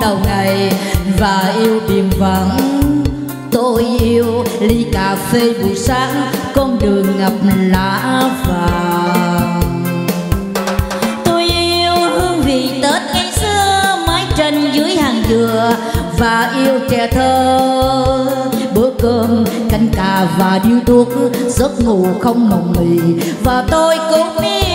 đầu ngày và yêu biển vắng. Tôi yêu ly cà phê buổi sáng, con đường ngập lá vàng. Tôi yêu hương vị tết ngày xưa, mái tranh dưới hàng dừa và yêu trẻ thơ. Bữa cơm canh cà và điếu thuốc, giấc ngủ không mộng mì và tôi cũng yêu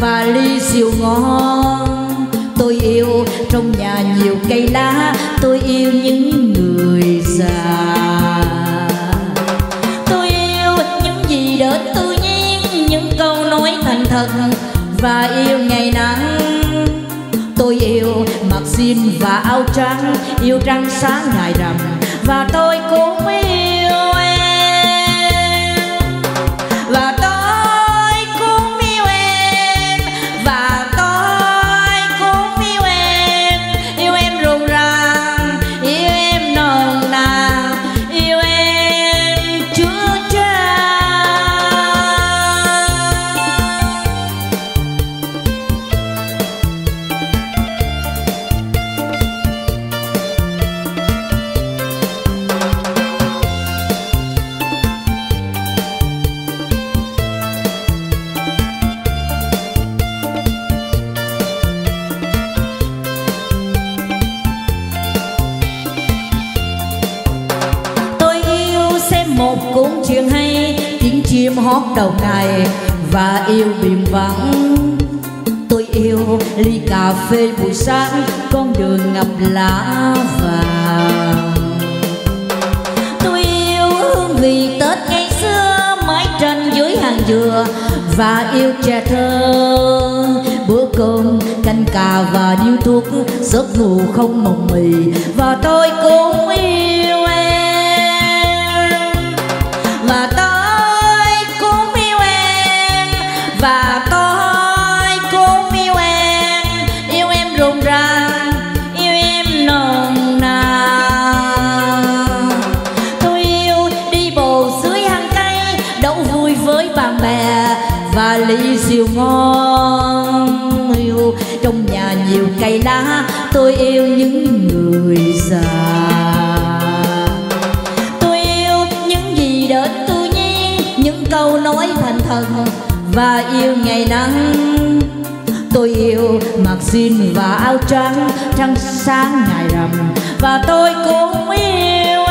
và ly rượu ngon. Tôi yêu trong nhà nhiều cây lá, tôi yêu những người già. Tôi yêu những gì đến tự nhiên những câu nói thành thật và yêu ngày nắng. Tôi yêu mặc jean và áo trắng, yêu trăng sáng ngày rằm và tôi cũng yêu em. Hót đầu ngày và yêu biển vắng. Tôi yêu ly cà phê buổi sáng, con đường ngập lá vàng. Tôi yêu hương vị tết ngày xưa, mái tranh dưới hàng dừa và yêu trẻ thơ. Bữa cơm, canh cà và điếu thuốc, giấc ngủ không mộng mì và tôi cũng yêu em. Và tôi và ly rượu ngon. Yêu trong nhà nhiều cây lá, tôi yêu những người già. Tôi yêu những gì đến tự nhiên những câu nói thành thật và yêu ngày nắng. Tôi yêu mặc jean và áo trắng, trăng sáng ngày rằm và tôi cũng yêu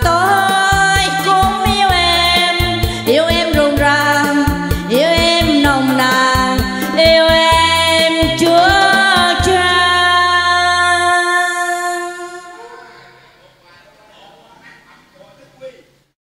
to